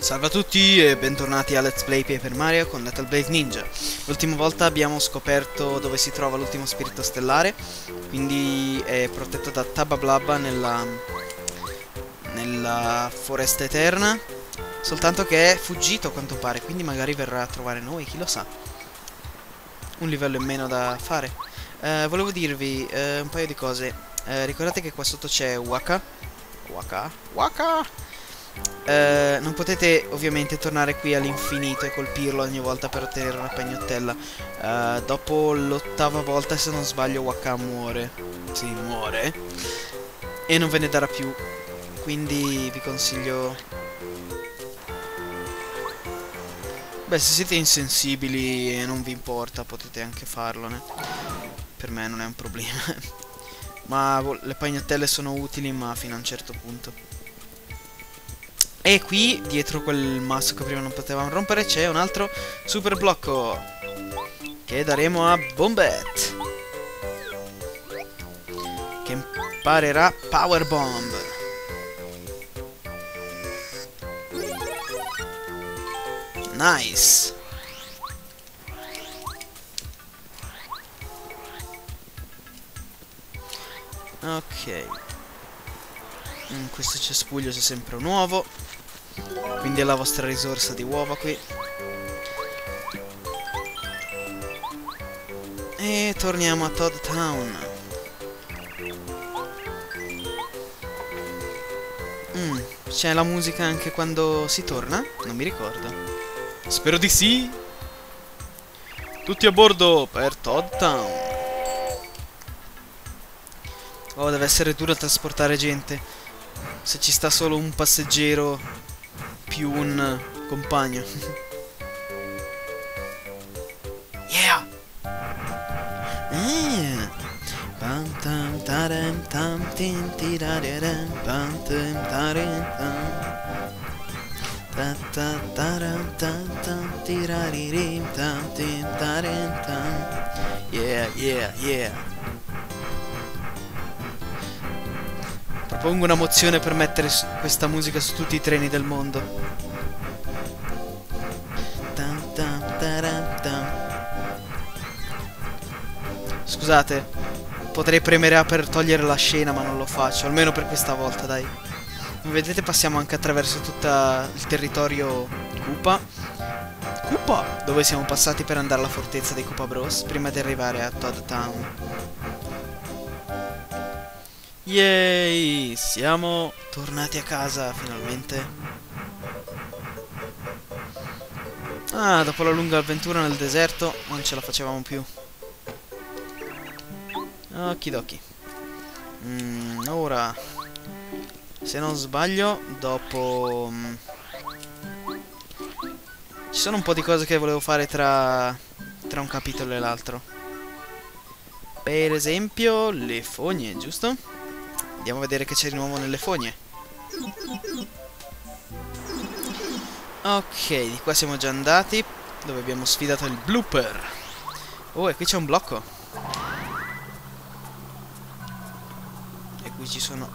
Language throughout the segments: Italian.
Salve a tutti e bentornati a Let's Play Paper Mario con Little Blaze Ninja. L'ultima volta abbiamo scoperto dove si trova l'ultimo spirito stellare, quindi è protetto da Tabablabba nella, nella foresta eterna, soltanto che è fuggito a quanto pare, quindi magari verrà a trovare noi, chi lo sa. Un livello in meno da fare. Eh, volevo dirvi eh, un paio di cose. Eh, ricordate che qua sotto c'è Waka. Waka? Waka! Eh, non potete ovviamente tornare qui all'infinito e colpirlo ogni volta per ottenere una pagnottella. Eh, dopo l'ottava volta, se non sbaglio, Waka muore. Sì, muore. E non ve ne darà più. Quindi vi consiglio... Beh, se siete insensibili e non vi importa, potete anche farlo? Per me non è un problema. ma le pagnottelle sono utili, ma fino a un certo punto. E qui, dietro quel masso che prima non potevamo rompere, c'è un altro super blocco. Che daremo a Bombet. Che imparerà Power Bomb. Nice. Ok. In questo cespuglio c'è sempre un uovo. Quindi è la vostra risorsa di uova qui. E torniamo a Todd Town. Mm, c'è la musica anche quando si torna? Non mi ricordo. Spero di sì! Tutti a bordo per Todd Town. Oh, deve essere duro trasportare gente. Se ci sta solo un passeggero più un compagno. yeah! Eh. Pam tam tarem Propongo una mozione per mettere questa musica su tutti i treni del mondo. Scusate, potrei premere A per togliere la scena, ma non lo faccio, almeno per questa volta, dai. Come vedete passiamo anche attraverso tutto il territorio Koopa. Koopa! Dove siamo passati per andare alla fortezza dei Koopa Bros, prima di arrivare a Todd Town. Yay! Siamo tornati a casa finalmente. Ah, dopo la lunga avventura nel deserto non ce la facevamo più. Okidoki. Mm, ora, se non sbaglio, dopo... Mm, ci sono un po' di cose che volevo fare tra, tra un capitolo e l'altro. Per esempio, le fogne, giusto? Andiamo a vedere che c'è di nuovo nelle fogne. Ok, di qua siamo già andati, dove abbiamo sfidato il blooper. Oh, e qui c'è un blocco. E qui ci sono...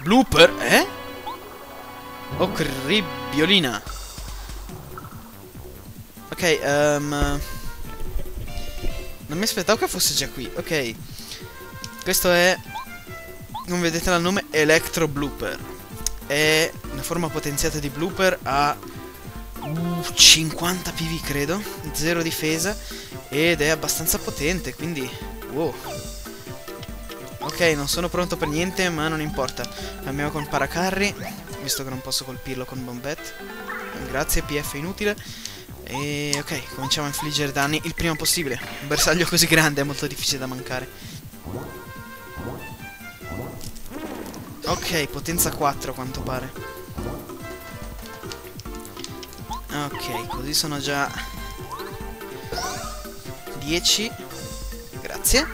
Blooper? Eh? Oh, cribbiolina. Ok, um... Non mi aspettavo che fosse già qui. Ok. Questo è come vedete dal nome? Electro Blooper. È una forma potenziata di Blooper a uh, 50 PV credo. 0 difesa. Ed è abbastanza potente quindi wow. Ok non sono pronto per niente ma non importa. Cambiamo con Paracarri visto che non posso colpirlo con Bombette. Grazie PF inutile. E ok cominciamo a infliggere danni il prima possibile. Un bersaglio così grande è molto difficile da mancare Ok, potenza 4 a quanto pare. Ok, così sono già 10. Grazie.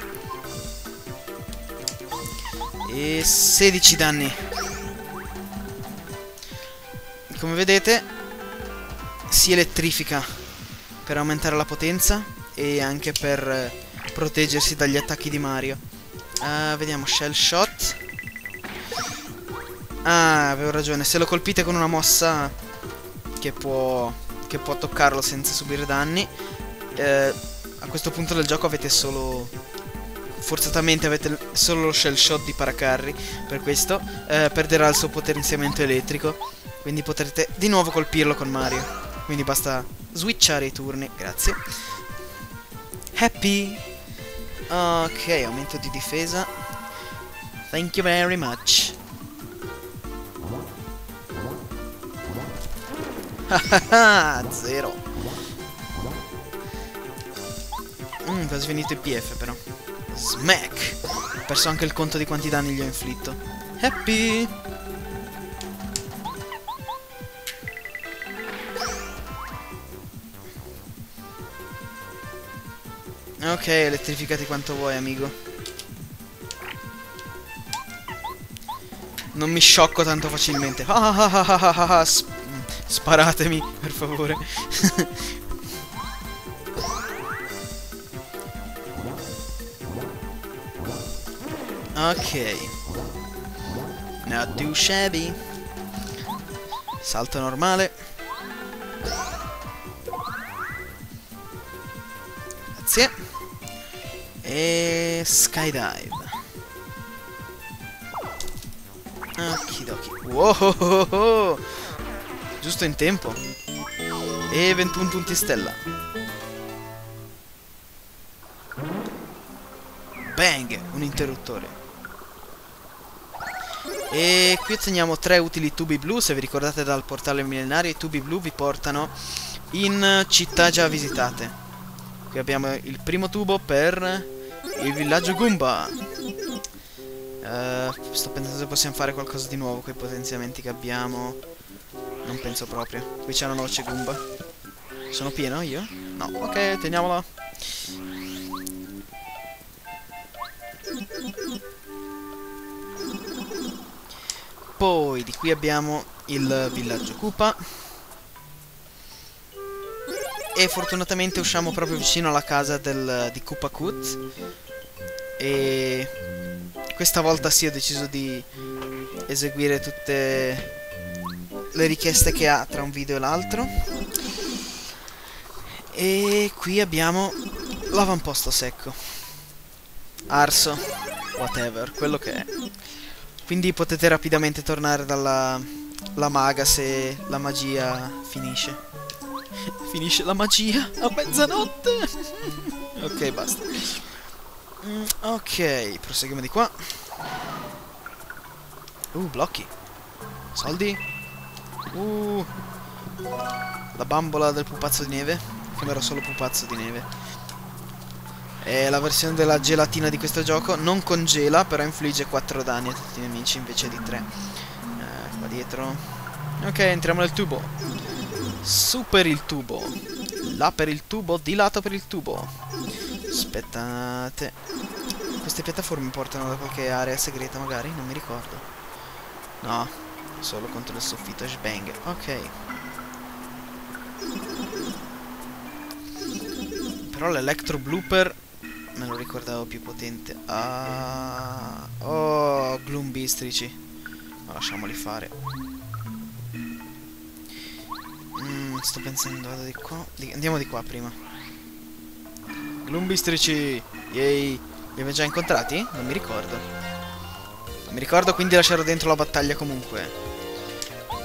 E 16 danni. Come vedete si elettrifica per aumentare la potenza e anche per proteggersi dagli attacchi di Mario. Uh, vediamo, Shell Shot. Ah, avevo ragione. Se lo colpite con una mossa che può, che può toccarlo senza subire danni. Eh, a questo punto del gioco avete solo... Forzatamente avete solo lo shell shot di Paracarri, per questo. Eh, perderà il suo potenziamento elettrico, quindi potrete di nuovo colpirlo con Mario. Quindi basta switchare i turni, grazie. Happy! Ok, aumento di difesa. Thank you very much. Zero. Mmm, quasi finito il PF però. Smack! Ho perso anche il conto di quanti danni gli ho inflitto. Happy! Ok, elettrificati quanto vuoi, amigo. Non mi sciocco tanto facilmente. Ah, ah, ah, ah, ah, ah, sp sparatemi, per favore. ok. Not too shabby. Salto normale. Grazie. E skydive. Okidoki. Wow! Giusto in tempo. E 21 punti stella. Bang! Un interruttore. E qui otteniamo tre utili tubi blu. Se vi ricordate dal portale millenario, i tubi blu vi portano in città già visitate. Qui abbiamo il primo tubo per il villaggio Goomba. Uh, sto pensando se possiamo fare qualcosa di nuovo con i potenziamenti che abbiamo. Non penso proprio. Qui c'è una noce Goomba. Sono pieno io? No, ok, teniamola. Poi di qui abbiamo il villaggio Koopa e fortunatamente usciamo proprio vicino alla casa del, di Koopa Koot e questa volta sì ho deciso di eseguire tutte le richieste che ha tra un video e l'altro e qui abbiamo l'avamposto secco arso whatever quello che è quindi potete rapidamente tornare dalla la maga se la magia finisce Finisce la magia a mezzanotte. ok, basta. Mm, ok, proseguiamo di qua. Uh, blocchi. Soldi. Uh. La bambola del pupazzo di neve. Chiamerò solo pupazzo di neve. È la versione della gelatina di questo gioco. Non congela, però infligge 4 danni a tutti i nemici invece di 3. Eh, qua dietro. Ok, entriamo nel tubo. Su per il tubo. Là per il tubo, di lato per il tubo. Aspettate. Queste piattaforme portano da qualche area segreta magari? Non mi ricordo. No, solo contro il soffitto Shbang. Ok. Però l'Electro Blooper me lo ricordavo più potente. Ah, oh, Gloom Bistrici. Ma lasciamoli fare. sto pensando, vado di qua. Di, andiamo di qua prima. Glumbistrici! Yay! Li abbiamo già incontrati? Non mi ricordo. Mi ricordo, quindi lascerò dentro la battaglia comunque.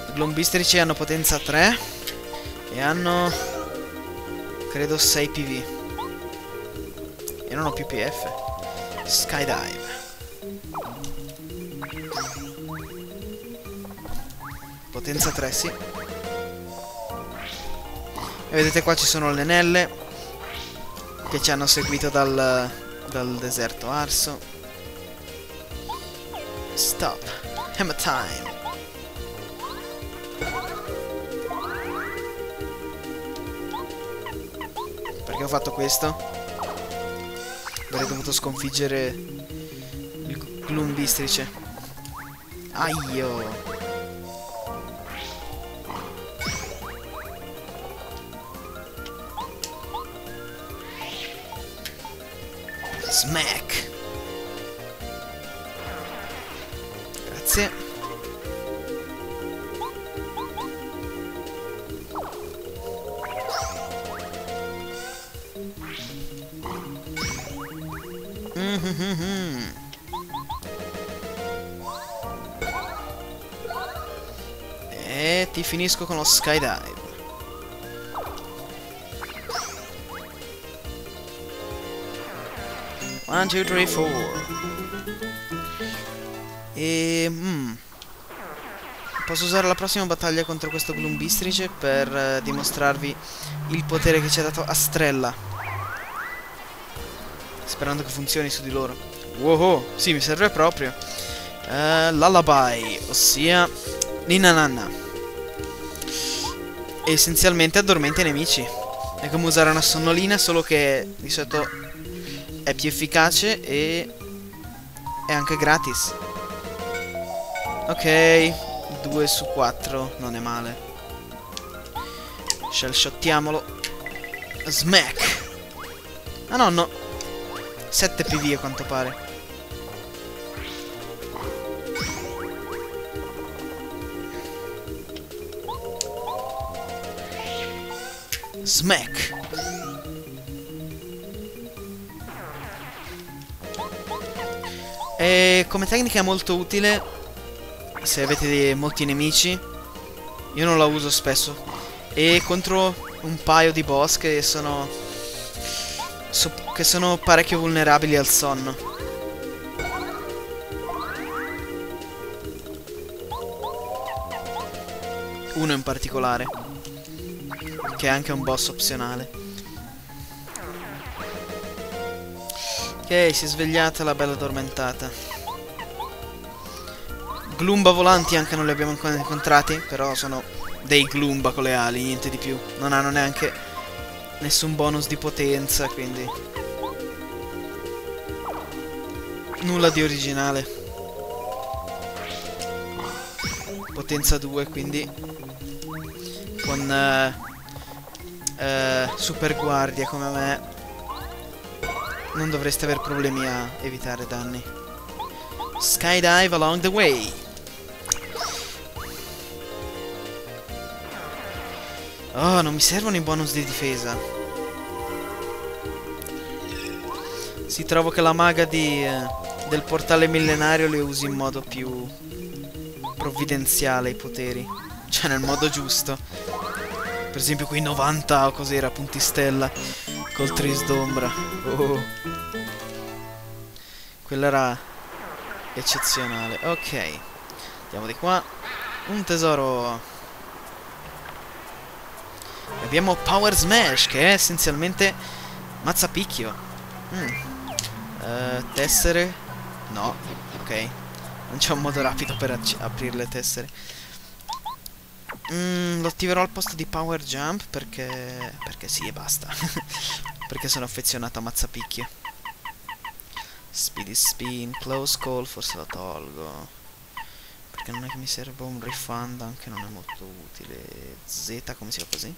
I Glumbistrici hanno potenza 3 e hanno... credo 6 PV. E non ho più PF. Skydive. Potenza 3, sì. E vedete qua ci sono le nelle che ci hanno seguito dal, dal deserto arso. Stop. Hammer time. Perché ho fatto questo? Avrei dovuto sconfiggere il Gloom Bistrice. Aio. Smack! E ti finisco con lo skydive. One, two, three, four. E... Mm, posso usare la prossima battaglia contro questo Glumbistrice per uh, dimostrarvi il potere che ci ha dato Astrella. Sperando che funzioni su di loro. Wow, sì, mi serve proprio. Uh, Lullaby, ossia Ninna Nanna. Essenzialmente addormenta i nemici. È come usare una sonnolina, solo che di solito è più efficace e è anche gratis. Ok, 2 su 4, non è male. Shell shottiamolo. Smack! Ah no, no. 7 PV a quanto pare. Smack! E come tecnica è molto utile se avete molti nemici. Io non la uso spesso. E contro un paio di boss che sono... So, che sono parecchio vulnerabili al sonno. Uno in particolare. Che è anche un boss opzionale. Ok, si è svegliata la bella addormentata. Glumba volanti anche non li abbiamo ancora incontrati, però sono dei Glumba con le ali, niente di più. Non hanno neanche nessun bonus di potenza, quindi... Nulla di originale. Potenza 2, quindi... Con... Uh, uh, super guardia come me non dovreste aver problemi a evitare danni. Skydive along the way. Oh, non mi servono i bonus di difesa. Si trovo che la maga di, eh, del portale millenario le usi in modo più provvidenziale i poteri. Cioè nel modo giusto. Per esempio quei 90 o cos'era, punti stella. Col tris d'ombra. Oh. Quella era eccezionale. Ok. Andiamo di qua. Un tesoro. Abbiamo Power Smash, che è essenzialmente mazzapicchio. Mm. Uh, tessere. No. Ok. Non c'è un modo rapido per aprire le tessere. Mm, lo attiverò al posto di Power Jump perché... Perché sì e basta. perché sono affezionato a mazzapicchio. Speedy Spin, Close Call, forse lo tolgo. Perché non è che mi serve un refund, anche non è molto utile. Z, come si fa così?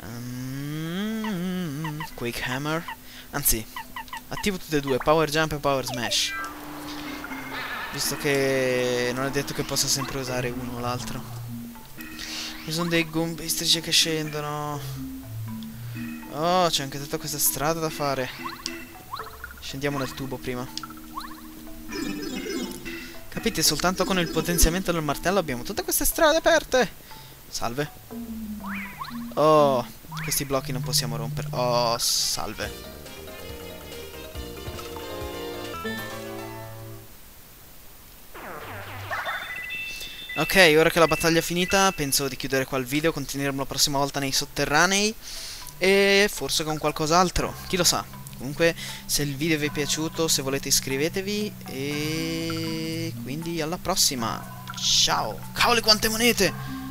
Um, Quake Hammer. Anzi, attivo tutte e due, Power Jump e Power Smash. Visto che non è detto che possa sempre usare uno o l'altro. Ci sono dei gombistrici che scendono. Oh, c'è anche tutta questa strada da fare. Scendiamo nel tubo prima. Capite? Soltanto con il potenziamento del martello abbiamo tutte queste strade aperte. Salve. Oh, questi blocchi non possiamo rompere. Oh, salve. Ok, ora che la battaglia è finita, penso di chiudere qua il video, continueremo la prossima volta nei sotterranei e forse con qualcos'altro, chi lo sa. Comunque, se il video vi è piaciuto, se volete iscrivetevi e quindi alla prossima. Ciao! Cavoli quante monete!